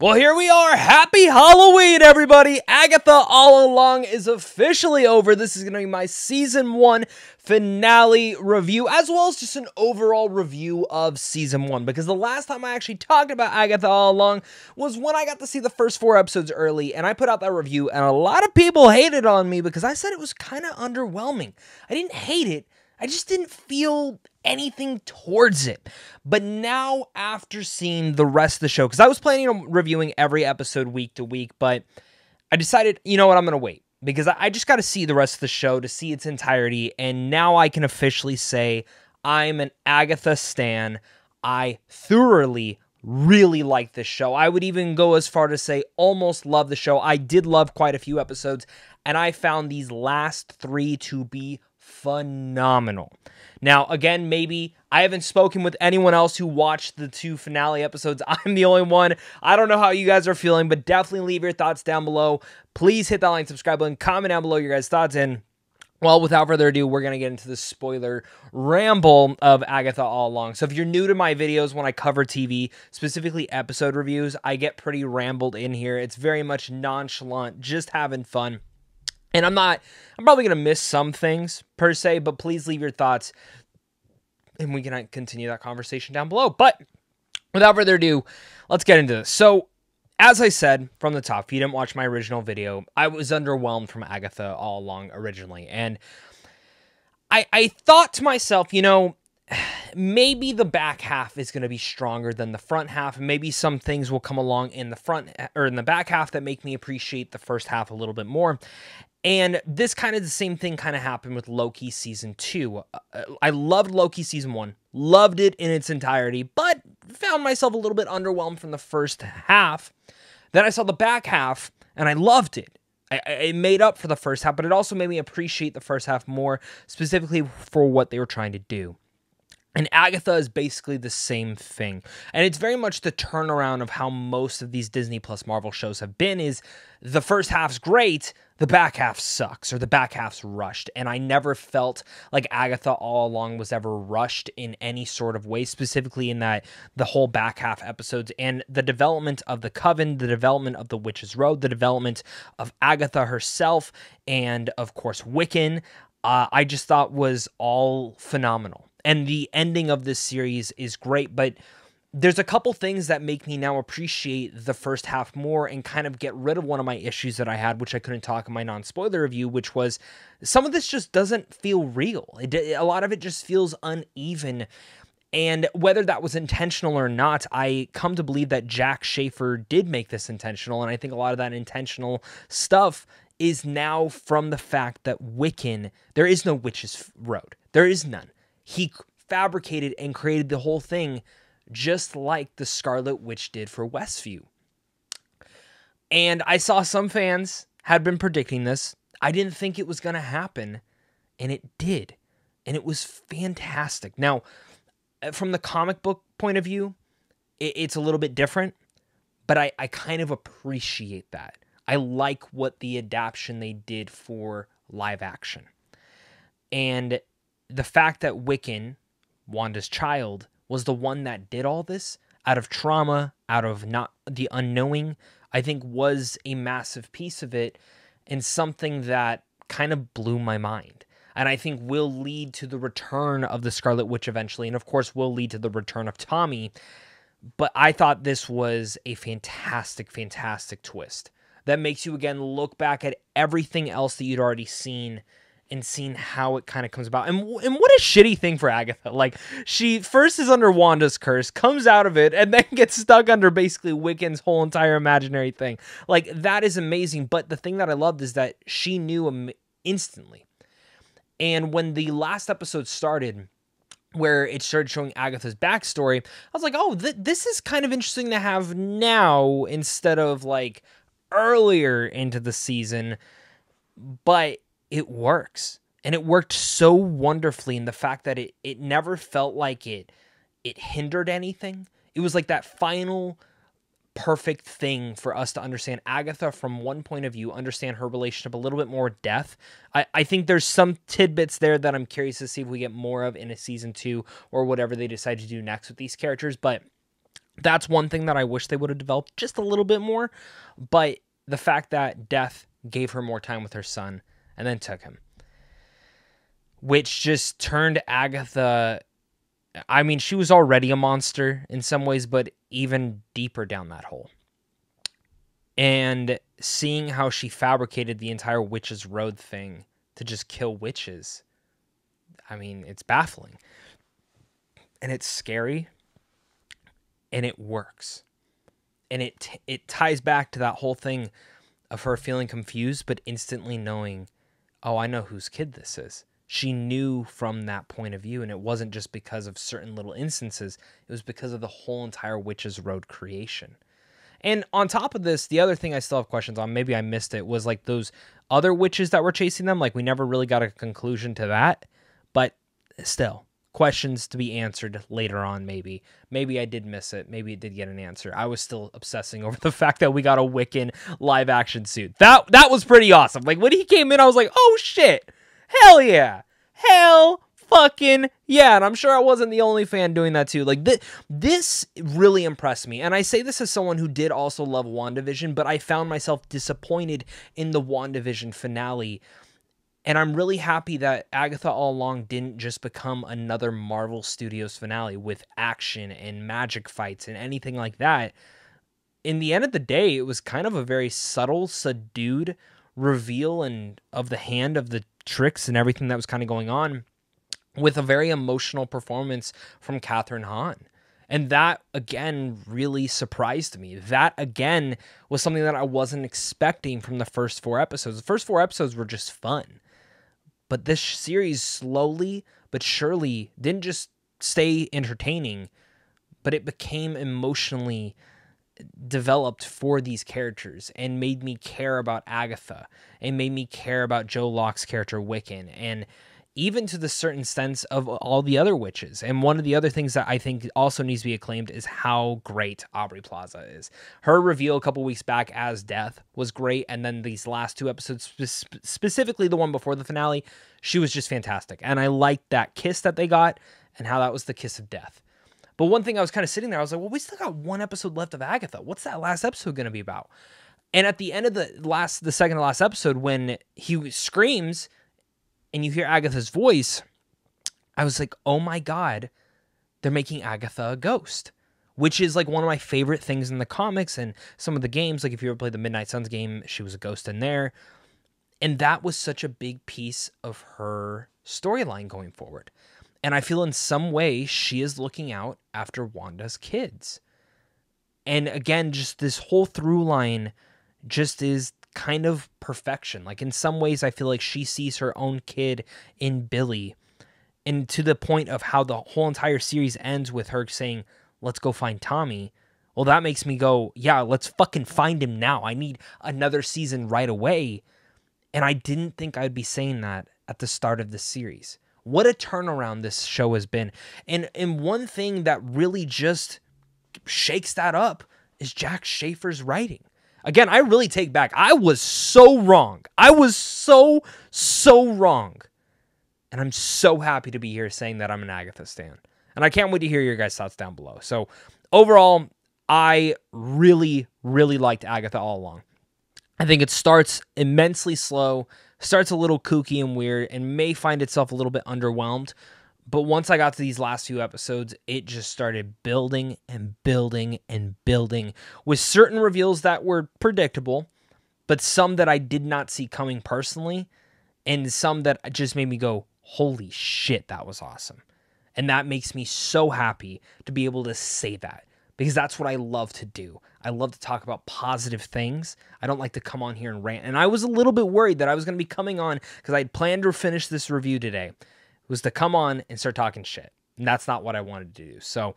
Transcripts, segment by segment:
Well, here we are. Happy Halloween, everybody. Agatha All Along is officially over. This is going to be my season one finale review, as well as just an overall review of season one. Because the last time I actually talked about Agatha All Along was when I got to see the first four episodes early, and I put out that review, and a lot of people hated on me because I said it was kind of underwhelming. I didn't hate it, I just didn't feel anything towards it. But now, after seeing the rest of the show, because I was planning on reviewing every episode week to week, but I decided, you know what, I'm going to wait because I just got to see the rest of the show to see its entirety. And now I can officially say I'm an Agatha Stan. I thoroughly really like this show. I would even go as far to say almost love the show. I did love quite a few episodes, and I found these last three to be phenomenal. Now, again, maybe I haven't spoken with anyone else who watched the two finale episodes. I'm the only one. I don't know how you guys are feeling, but definitely leave your thoughts down below. Please hit that like, subscribe button, comment down below your guys' thoughts, and well, without further ado, we're going to get into the spoiler ramble of Agatha all along. So, if you're new to my videos when I cover TV, specifically episode reviews, I get pretty rambled in here. It's very much nonchalant, just having fun. And I'm not, I'm probably going to miss some things per se, but please leave your thoughts and we can uh, continue that conversation down below. But without further ado, let's get into this. So, as I said from the top, if you didn't watch my original video, I was underwhelmed from Agatha all along originally. And I, I thought to myself, you know, maybe the back half is going to be stronger than the front half and maybe some things will come along in the front or in the back half that make me appreciate the first half a little bit more and this kind of the same thing kind of happened with Loki season two. Uh, I loved Loki season one, loved it in its entirety, but found myself a little bit underwhelmed from the first half. Then I saw the back half and I loved it. It made up for the first half, but it also made me appreciate the first half more, specifically for what they were trying to do. And Agatha is basically the same thing. And it's very much the turnaround of how most of these Disney Plus Marvel shows have been is the first half's great, the back half sucks or the back half's rushed. And I never felt like Agatha all along was ever rushed in any sort of way, specifically in that the whole back half episodes and the development of the Coven, the development of the Witch's Road, the development of Agatha herself, and of course Wiccan. Uh, I just thought was all phenomenal and the ending of this series is great, but there's a couple things that make me now appreciate the first half more and kind of get rid of one of my issues that I had, which I couldn't talk in my non spoiler review, which was some of this just doesn't feel real. It, a lot of it just feels uneven. And whether that was intentional or not, I come to believe that Jac Schaeffer did make this intentional. And I think a lot of that intentional stuff is now from the fact that Wiccan, there is no witch's road. There is none he fabricated and created the whole thing just like the Scarlet Witch did for Westview. And I saw some fans had been predicting this. I didn't think it was going to happen, and it did. And it was fantastic. Now, uh, from the comic book point of view, it's a little bit different, but I, I kind of appreciate that. I like what the adaptation they did for live action. And the fact that Wiccan, Wanda's child, was the one that did all this out of trauma, out of not the unknowing, I think was a massive piece of it and something that kind of blew my mind. And I think will lead to the return of the Scarlet Witch eventually. And of course, will lead to the return of Tommy. But I thought this was a fantastic, fantastic twist that makes you again look back at everything else that you'd already seen and seeing how it kind of comes about. And and what a shitty thing for Agatha. Like she first is under Wanda's curse, comes out of it, and then gets stuck under basically Wiccan's whole entire imaginary thing. Like that is amazing. But the thing that I loved is that she knew instantly. And when the last episode started, where it started showing Agatha's backstory, I was like, oh, th- this is kind of interesting to have now instead of like earlier into the season. But it works. And it worked so wonderfully in the fact that it it never felt like it it hindered anything. It was like that final perfect thing for us to understand Agatha from one point of view, understand her relationship a little bit more depth. I, I think there's some tidbits there that I'm curious to see if we get more of in a season two or whatever they decide to do next with these characters. But That's one thing that I wish they would have developed just a little bit more. But the fact that Death gave her more time with her son and then took him, which just turned Agatha. I mean, she was already a monster in some ways, but even deeper down that hole. And seeing how she fabricated the entire Witches Road thing to just kill witches, I mean, it's baffling. And it's scary. And it works. And it it ties back to that whole thing of her feeling confused but instantly knowing, "Oh, I know whose kid this is." She knew from that point of view and it wasn't just because of certain little instances, it was because of the whole entire Witches Road creation. And on top of this, the other thing I still have questions on, maybe I missed it, was like those other witches that were chasing them. Like we never really got a conclusion to that. But still, questions to be answered later on, maybe. Maybe I did miss it. Maybe it did get an answer. I was still obsessing over the fact that we got a Wiccan live action suit. That that was pretty awesome. Like when he came in, I was like, oh shit. Hell yeah. Hell fucking yeah and i'm sure i wasn't the only fan doing that too like th- this really impressed me and i say this as someone who did also love wandavision but i found myself disappointed in the wandavision finale and i'm really happy that agatha all along didn't just become another marvel studios finale with action and magic fights and anything like that in the end of the day it was kind of a very subtle subdued reveal and of the hand of the tricks and everything that was kind of going on with a very emotional performance from Kathryn Hahn. And that again really surprised me. That again was something that I wasn't expecting from the first four episodes. The first four episodes were just fun. But this series slowly but surely didn't just stay entertaining, but it became emotionally developed for these characters and made me care about Agatha and made me care about Joe Locke's character Wiccan. And even to the certain sense of all the other witches. And one of the other things that I think also needs to be acclaimed is how great Aubrey Plaza is. Her reveal a couple weeks back as Death was great, and then these last two episodes, spe- specifically the one before the finale, she was just fantastic. And I liked that kiss that they got and how that was the kiss of death. But one thing I was kind of sitting there, I was like, well, we still got one episode left of Agatha. What's that last episode going to be about? And at the end of the last, the second to last episode, when he screams and you hear Agatha's voice, I was like, oh my God, they're making Agatha a ghost, which is like one of my favorite things in the comics and some of the games. Like if you ever played the Midnight Suns game, she was a ghost in there. And that was such a big piece of her storyline going forward. And I feel in some way she is looking out after Wanda's kids. And again, just this whole through line just is kind of perfection. Like in some ways, I feel like she sees her own kid in Billy, and to the point of how the whole entire series ends with her saying, "Let's go find Tommy." Well, that makes me go, "Yeah, let's fucking find him now. I need another season right away." And I didn't think I'd be saying that at the start of the series. What a turnaround this show has been. And and one thing that really just shakes that up is Jac Schaeffer's writing. Again, I really take back. I was so wrong. I was so, so wrong. And I'm so happy to be here saying that I'm an Agatha stan. And I can't wait to hear your guys' thoughts down below. So, overall, I really, really liked Agatha all along. I think it starts immensely slow, starts a little kooky and weird, and may find itself a little bit underwhelmed. But once I got to these last few episodes, it just started building and building and building with certain reveals that were predictable, but some that I did not see coming personally, and some that just made me go, holy shit, that was awesome. And that makes me so happy to be able to say that because that's what I love to do. I love to talk about positive things. I don't like to come on here and rant. And I was a little bit worried that I was going to be coming on because I had planned to finish this review today was to come on and start talking shit. And that's not what I wanted to do. So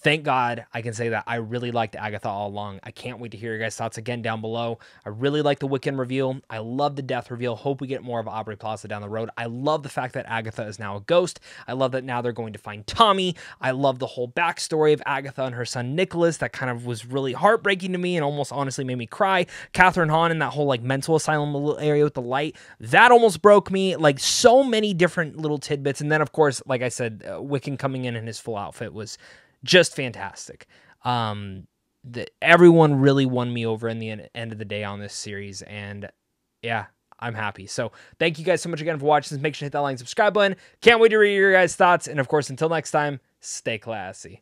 thank God I can say that I really liked Agatha all along. I can't wait to hear your guys' thoughts again down below. I really like the Wiccan reveal. I love the death reveal. Hope we get more of Aubrey Plaza down the road. I love the fact that Agatha is now a ghost. I love that now they're going to find Tommy. I love the whole backstory of Agatha and her son Nicholas. That kind of was really heartbreaking to me and almost honestly made me cry. Kathryn Hahn in that whole like mental asylum area with the light. That almost broke me. Like so many different little tidbits. And then of course, like I said, uh, Wiccan coming in in his full outfit was just fantastic. Um, the, everyone really won me over in the end of the day on this series, and yeah, I'm happy. So thank you guys so much again for watching. Make sure to hit that like, subscribe button. Can't wait to read your guys' thoughts, and of course, until next time, stay classy.